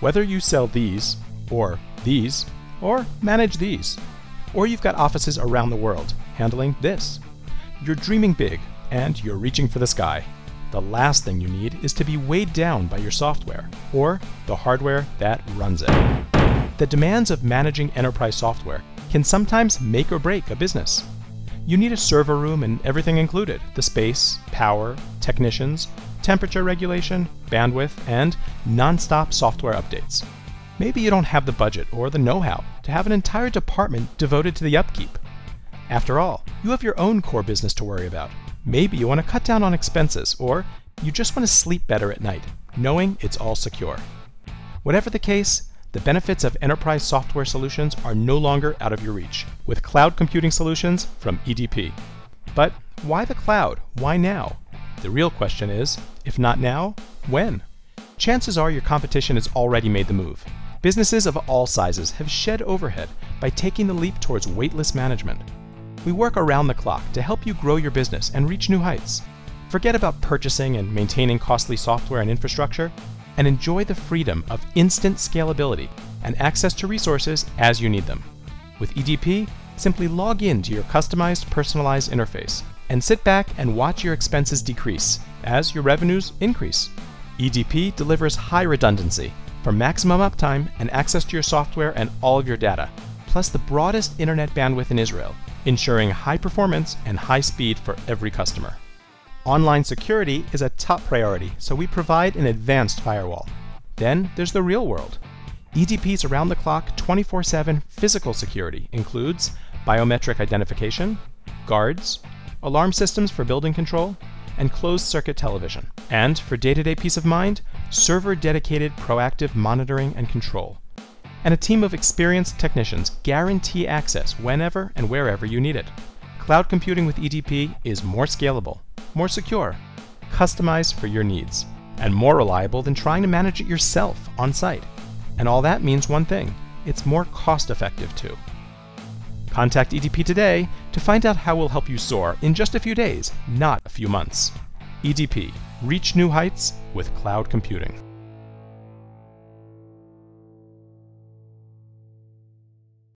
Whether you sell these, or these, or manage these, or you've got offices around the world handling this, you're dreaming big and you're reaching for the sky. The last thing you need is to be weighed down by your software or the hardware that runs it. The demands of managing enterprise software can sometimes make or break a business. You need a server room and everything included the space, power, technicians, temperature regulation, bandwidth, and non stop software updates. Maybe you don't have the budget or the know how to have an entire department devoted to the upkeep. After all, you have your own core business to worry about. Maybe you want to cut down on expenses, or you just want to sleep better at night, knowing it's all secure. Whatever the case, the benefits of enterprise software solutions are no longer out of your reach with cloud computing solutions from EDP. But why the cloud? Why now? The real question is if not now, when? Chances are your competition has already made the move. Businesses of all sizes have shed overhead by taking the leap towards weightless management. We work around the clock to help you grow your business and reach new heights. Forget about purchasing and maintaining costly software and infrastructure, and enjoy the freedom of instant scalability and access to resources as you need them. With EDP, simply log in to your customized personalized interface and sit back and watch your expenses decrease as your revenues increase. EDP delivers high redundancy for maximum uptime and access to your software and all of your data, plus the broadest internet bandwidth in Israel, ensuring high performance and high speed for every customer. Online security is a top priority, so we provide an advanced firewall. Then there's the real world. EDP's around the clock 24 7 physical security includes biometric identification, guards, alarm systems for building control, and closed circuit television. And for day to day peace of mind, server dedicated proactive monitoring and control. And a team of experienced technicians guarantee access whenever and wherever you need it. Cloud computing with EDP is more scalable, more secure, customized for your needs, and more reliable than trying to manage it yourself on site. And all that means one thing it's more cost effective too. Contact EDP today to find out how we'll help you soar in just a few days, not a few months. EDP, reach new heights with cloud computing.